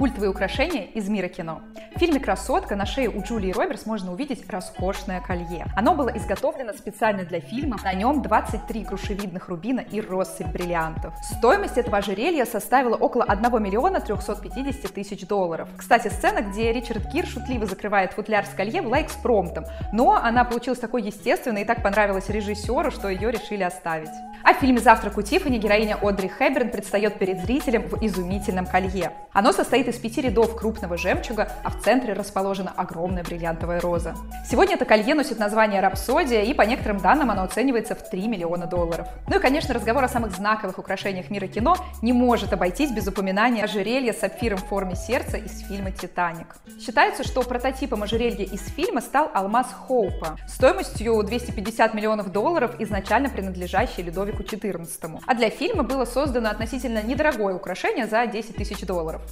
película Культовые украшения из мира кино. В фильме «Красотка» на шее у Джулии Робертс можно увидеть роскошное колье. Оно было изготовлено специально для фильма. На нем 23 грушевидных рубина и россыпь бриллиантов. Стоимость этого ожерелья составила около 1 миллиона 350 тысяч долларов. Кстати, сцена, где Ричард Гир шутливо закрывает футляр с колье, была экспромтом, но она получилась такой естественной и так понравилась режиссеру, что ее решили оставить. А в фильме «Завтрак у Тиффани» героиня Одри Хэбберн предстает перед зрителем в изумительном колье. Оно состоит из пяти рядов крупного жемчуга, а в центре расположена огромная бриллиантовая роза. Сегодня это колье носит название «Рапсодия», и по некоторым данным оно оценивается в 3 миллиона долларов. Ну и, конечно, разговор о самых знаковых украшениях мира кино не может обойтись без упоминания ожерелья с сапфиром в форме сердца из фильма «Титаник». Считается, что прототипом ожерелья из фильма стал алмаз Хоупа стоимостью 250 миллионов долларов, изначально принадлежащий Людовику XIV. А для фильма было создано относительно недорогое украшение за 10 тысяч долларов.